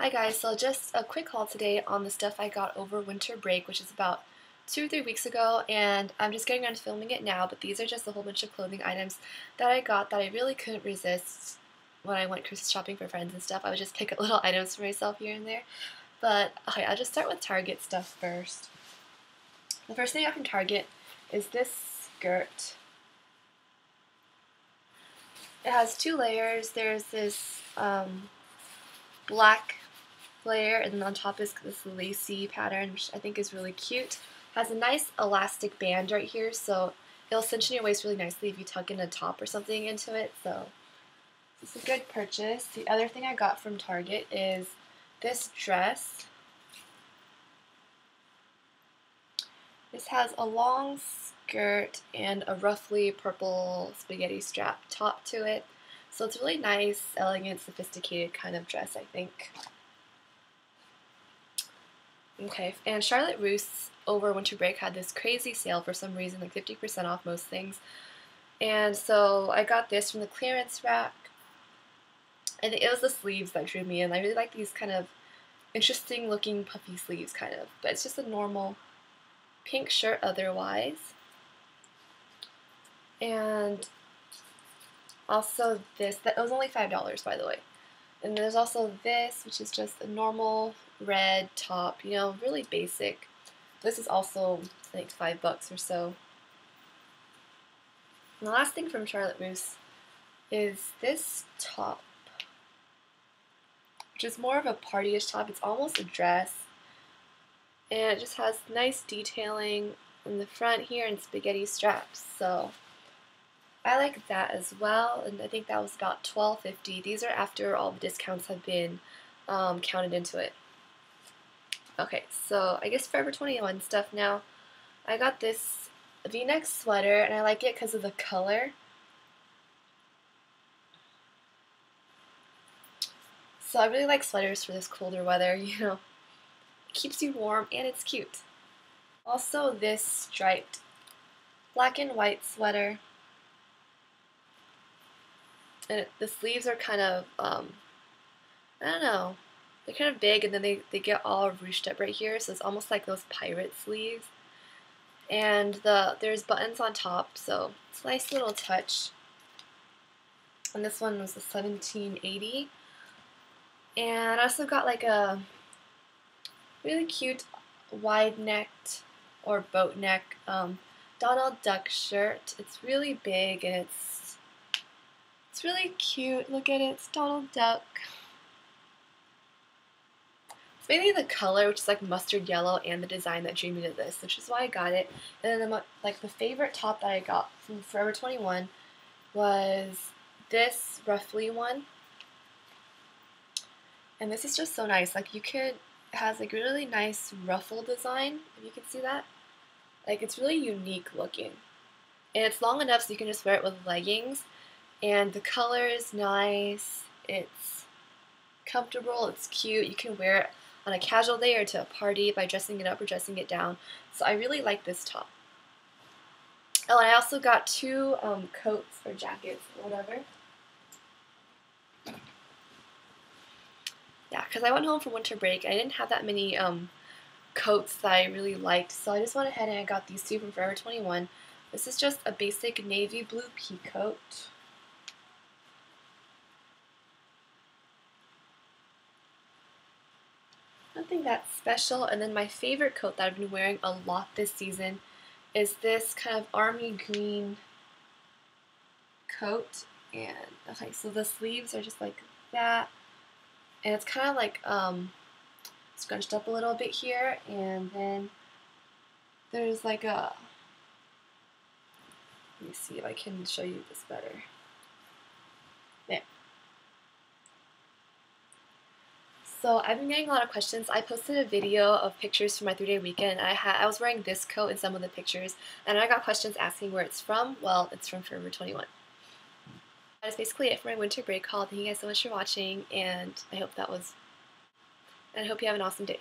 Hi guys, so just a quick haul today on the stuff I got over winter break, which is about two or three weeks ago, and I'm just getting around to filming it now, but these are just a whole bunch of clothing items that I got that I really couldn't resist when I went Christmas shopping for friends and stuff. I would just pick up little items for myself here and there. But, okay, I'll just start with Target stuff first. The first thing I got from Target is this skirt. It has two layers. There's this um, black layer, and then on top is this lacy pattern, which I think is really cute. Has a nice elastic band right here, so it'll cinch in your waist really nicely if you tuck in a top or something into it. So it's a good purchase. The other thing I got from Target is this dress. This has a long skirt and a roughly purple spaghetti strap top to it. So it's really nice, elegant, sophisticated kind of dress, I think. Okay, and Charlotte Russe over winter break had this crazy sale for some reason, like 50% off most things. And so I got this from the clearance rack. And it was the sleeves that drew me in. I really like these kind of interesting looking puffy sleeves, kind of. But it's just a normal pink shirt otherwise. And also this, that was only $5 by the way. And there's also this, which is just a normal red top, you know, really basic. This is also like five bucks or so. And the last thing from Charlotte Russe is this top, which is more of a partyish top. It's almost a dress. And it just has nice detailing in the front here and spaghetti straps. So I like that as well, and I think that was about $12.50. These are after all the discounts have been um, counted into it. Okay, so I guess Forever 21 stuff now. I got this v-neck sweater, and I like it because of the color. So I really like sweaters for this colder weather, you know. It keeps you warm, and it's cute. Also, this striped black and white sweater and the sleeves are kind of, um, I don't know, they're kind of big and then they, they get all ruched up right here, so it's almost like those pirate sleeves. And the there's buttons on top, so it's a nice little touch. And this one was the 1780. And I also got like a really cute wide necked or boat neck um, Donald Duck shirt. It's really big and it's it's really cute. Look at it. It's Donald Duck. It's mainly the color, which is like mustard yellow, and the design that drew me to this, which is why I got it. And then the, like the favorite top that I got from Forever 21 was this roughly one. And this is just so nice. Like you could, it has like really nice ruffle design, if you can see that. Like it's really unique looking. And it's long enough so you can just wear it with leggings and the color is nice. It's comfortable. It's cute. You can wear it on a casual day or to a party by dressing it up or dressing it down. So I really like this top. Oh, and I also got two um, coats or jackets or whatever. Yeah, because I went home for winter break. I didn't have that many um, coats that I really liked, so I just went ahead and I got these two from Forever 21. This is just a basic navy blue pea coat. Nothing that special. And then my favorite coat that I've been wearing a lot this season is this kind of army green coat. And, okay, so the sleeves are just like that. And it's kind of like um, scrunched up a little bit here. And then there's like a, let me see if I can show you this better. There. So I've been getting a lot of questions. I posted a video of pictures from my three-day weekend. I had I was wearing this coat in some of the pictures, and I got questions asking where it's from. Well, it's from Forever 21. That is basically it for my winter break haul. Thank you guys so much for watching, and I hope that was, and I hope you have an awesome day.